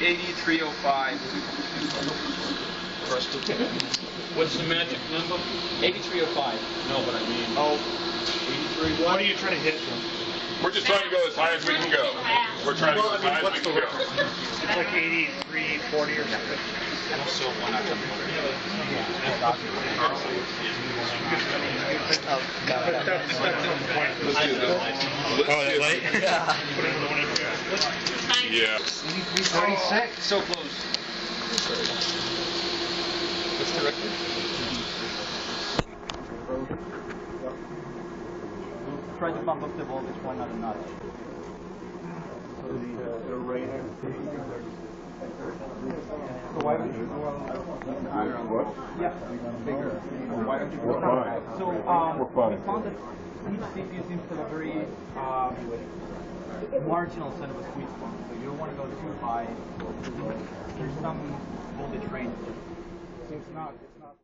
8305. First What's the magic number? 8305. No, but I mean. Oh, 83 What are you trying to hit? We're just trying to go as high as we can go. We're trying to go as high as we can go. It's like 83, 40 or something. also one out of But that's, that's not the point. Let's do this. Let's Oh, that get- light? Put another one in. Yeah. 8336. So close. What's the record? Try to bump up the voltage one other notch. So the, uh, the radar. So why don't you go on? What? Yeah, bigger. Why don't you go on? So, um, we found that each CPU seems to have a very, um, marginal set of a sweet spot. So you don't want to go too high. There's some voltage range. Seems not, it's not.